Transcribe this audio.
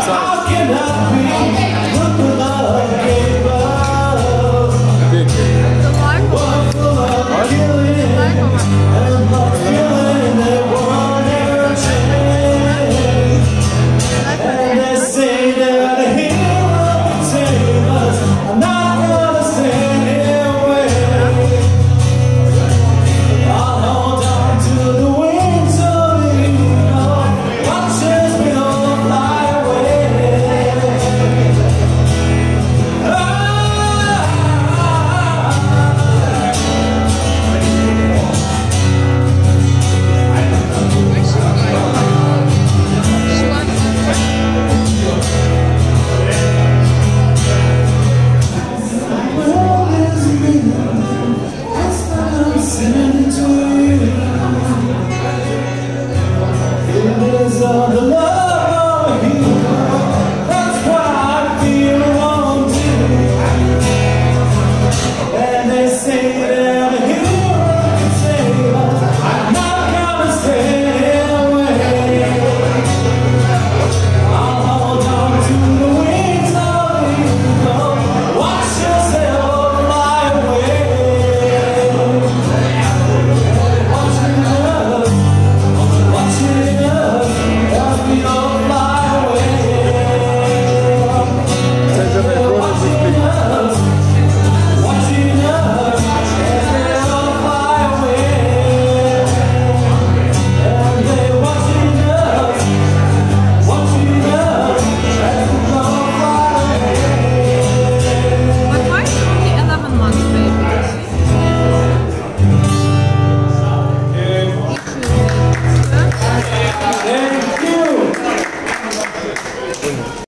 How can I be?